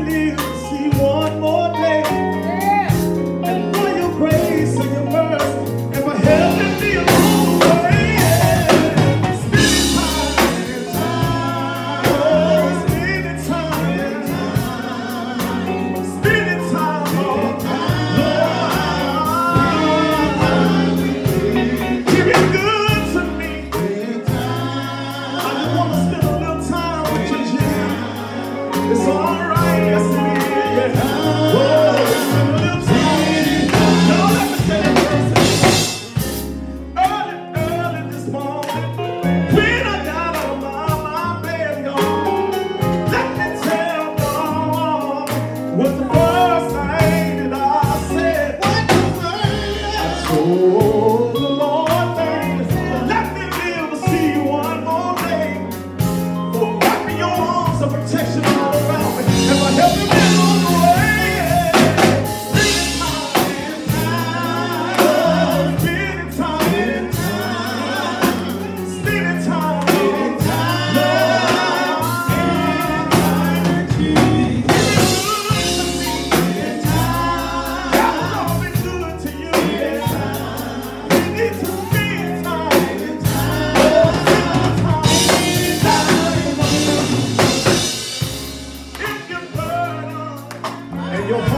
live to see one more day. your